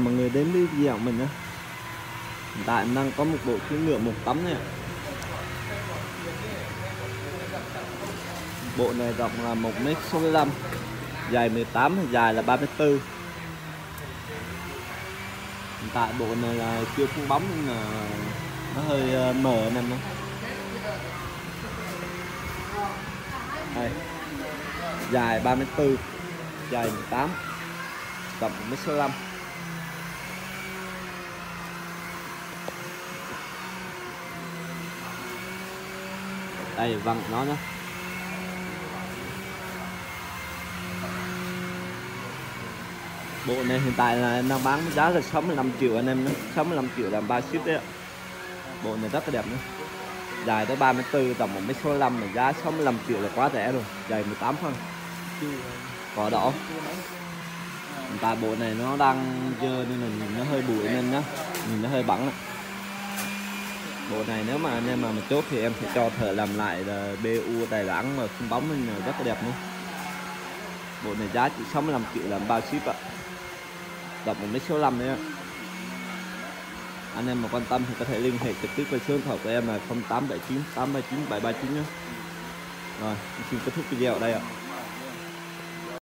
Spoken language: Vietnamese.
mọi người đến với video của mình nhé hiện tại mình đang có một bộ cưỡi ngựa một tấm này bộ này rộng là 1m65 dài 18 dài là 34 hiện tại bộ này là chưa phun bóng nên là nó hơi ờ, mờ anh em đây. Dài 34 dài 18 rộng 1m65 đây, văng nó nhé bộ này hiện tại là em đang bán giá là 65 triệu anh em nhé 65 triệu làm ba ship đấy ạ. Bộ này rất là đẹp nhé dài tới 34 tầm 1m65 mà giá 65 triệu là quá rẻ rồi. Dài 18 phân. Cỏ đỏ. Hiện tại bộ này nó đang dơ nên là nhìn nó hơi bụi nên nhá. Nhìn nó hơi bẩn này bộ này nếu mà anh em mà mà chốt thì em sẽ cho thợ làm lại là BU đài lãng mà không bóng nên là rất là đẹp luôn. Bộ này giá chỉ 65 triệu làm bao ship ạ. Đọc một mét số năm đấy ạ. Anh em mà quan tâm thì có thể liên hệ trực tiếp với số điện thoại của em là 0879 839 739 nhé. Rồi xin kết thúc video ở đây ạ.